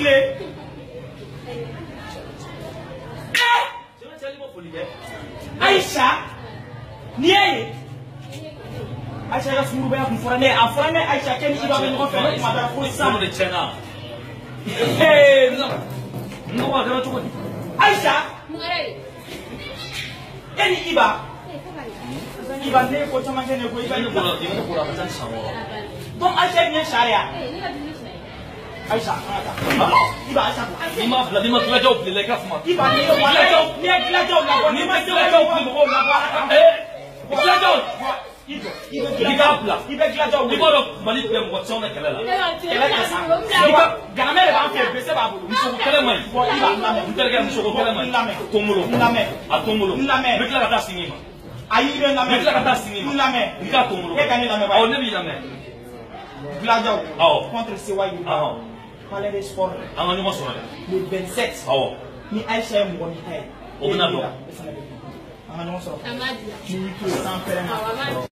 clé eh! aisha n'i y'a ye aisha ka sungurubaya kun fɔra ne ye a fɔra ne aisha kɛ ni i b'a bɛ ɲɔgɔn fɛ ne kuma taara fo sisan de tiɲɛna n ko a kɛra cogo di aisha e ni iba iba ne ye ko caman kɛ ne ko i ka ne bolo i bɛ ne bolo a ka ca ni san wɔɔrɔ donc aisha ye ɲɛ sariya Aisha, i b'a Aisha kun. N'i ma fila n'i ma tilajaw bilen i ka suma. I b'a n'i ye tilajaw n'i ye tilajaw labɔ n'i ma tilajaw bilen mɔgɔw labɔ a kan. Ee tilajaw. I jɔ i bɛ tilajaw. I k'a bila. I bɛ tilajaw wuli. I b'a dɔn Mali bɛɛ mɔgɔ caman bɛ kɛlɛ la. Kɛlɛ ka sa. I ka ganamɛ de b'an fɛ bese b'a bolo. Musoko kɛlɛ man ɲi. Bɔn i b'a lamɛn. N terikɛ musoko kɛlɛ man ɲi. N lamɛn. Tongolo. N lamɛn. A tongolo. N lamɛn. N bɛ tila ka taa sini ma. Ayi i bɛ n lamɛn. N bɛ tila ka taa sini ma. N lamɛn. N ka tongolo. E ka ne lamɛn. Awɔ ne b'i lamɛn. Tilajaw. Awɔ. Contre Sewa Yuba. Awɔ. malade sport an ka ɲɔgɔn sɔrɔ dɛ le 27 awɔ ni aisha ye mɔgɔ min ta ye o bɛna dɔn an ka ɲɔgɔn sɔrɔ ni wiki sanfɛrɛ ma